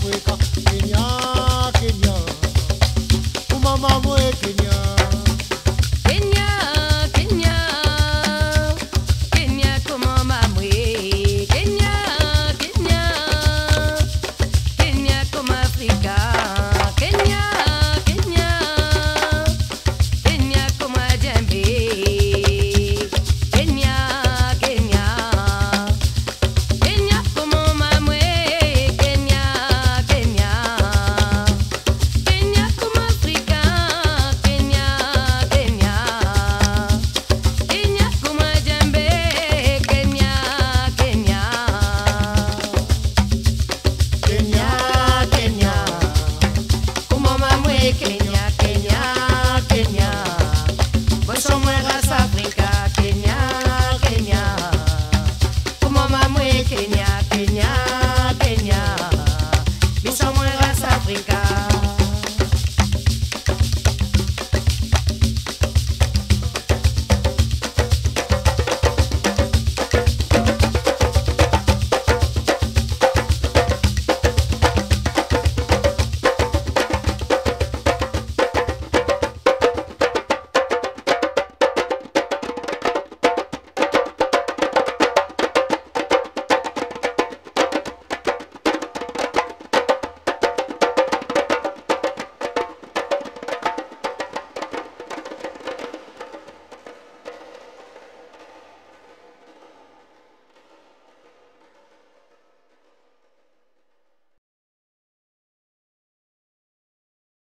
Africa, Kenya, Kenya. Umama mwe